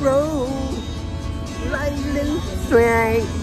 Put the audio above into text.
roll, lightning strike.